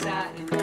satin.